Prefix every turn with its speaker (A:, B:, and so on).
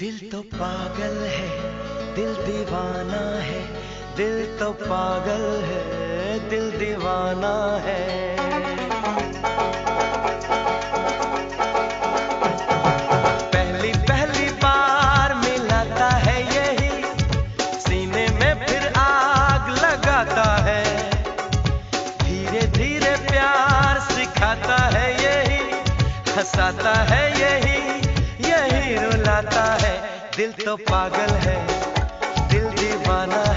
A: दिल तो पागल है दिल दीवाना है दिल तो पागल है दिल दीवाना है। लगाता है। धीरे धीरे प्यार सिखाता है यही, हंसाता है यही यही रुलाता है। दिल तो पागल है, दिल दीवाना है